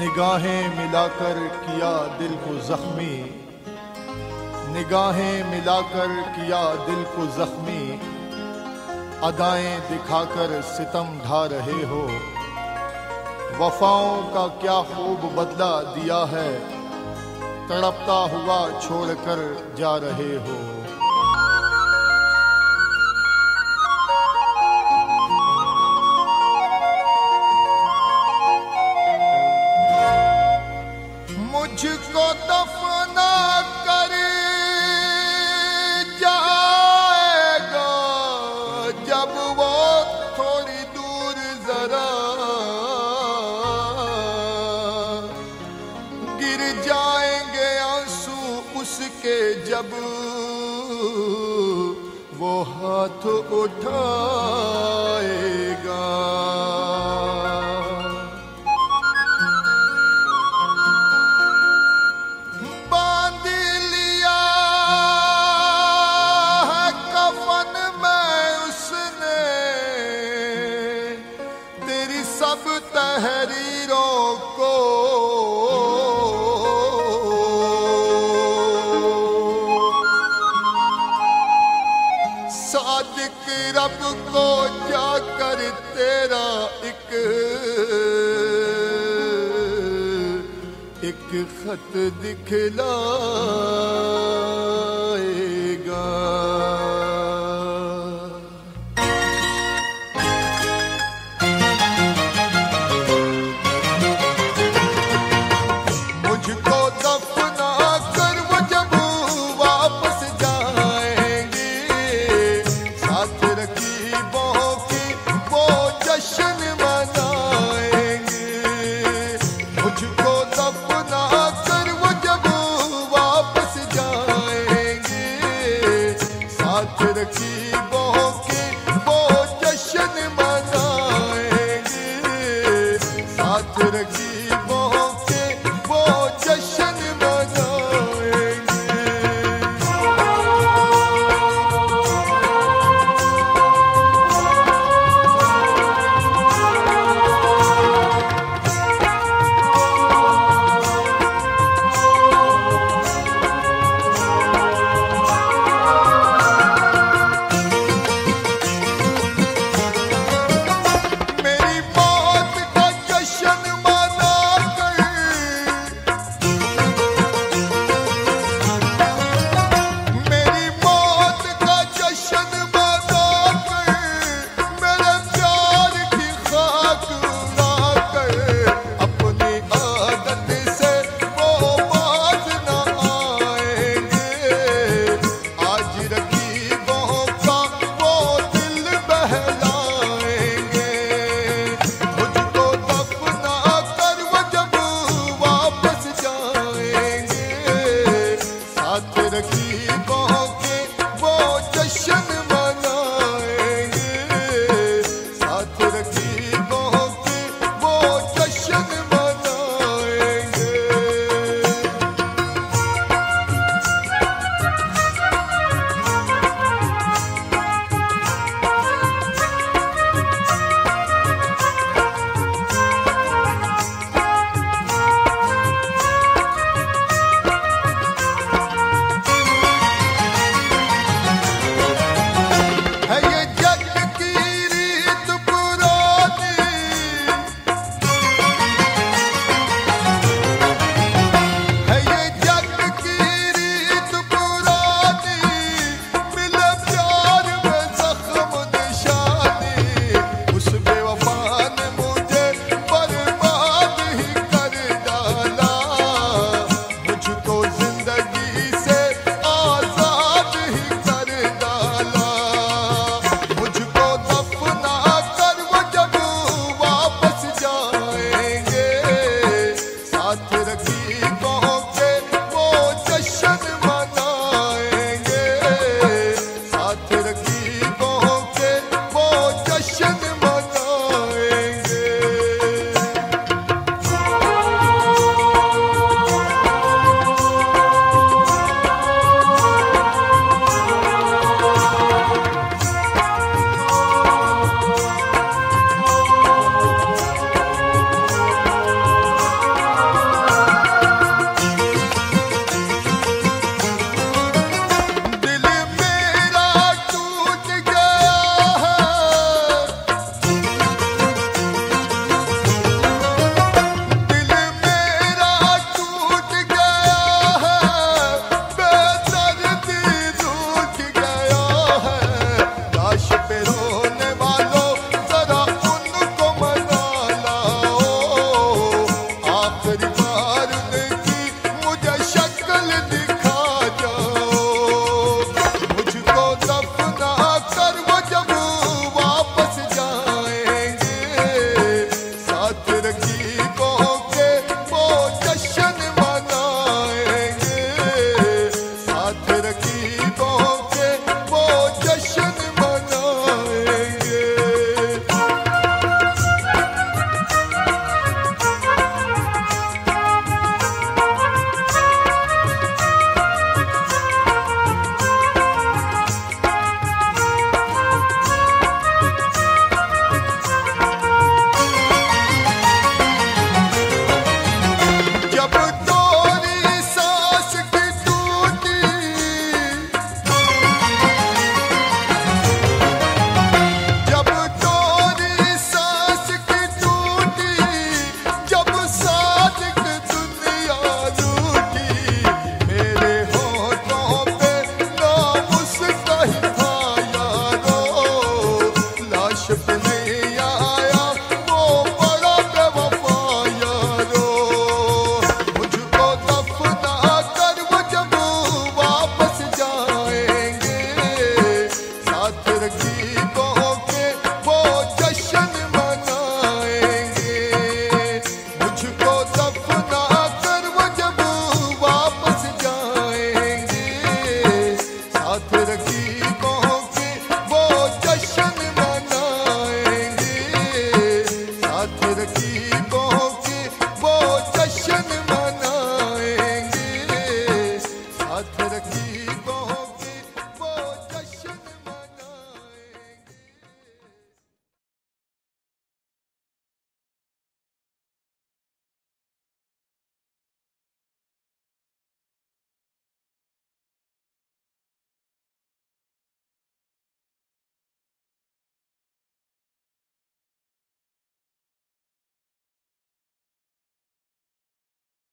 निगाहें मिलाकर किया दिल को जख्मी। निगाहें मिलाकर किया दिल को जख्मी। अदाएँ दिखाकर सितम ढा रहे हो। वफाओं का क्या खूब बदला दिया है। तड़पता हुआ छोड़कर जा रहे हो। हाथ उठाएगा। बाँध लिया कफन में उसने। तेरी सब तहरीरों को रब क्या जाकर तेरा एक एक खत दिखलाएगा गरीबों की वो जश्न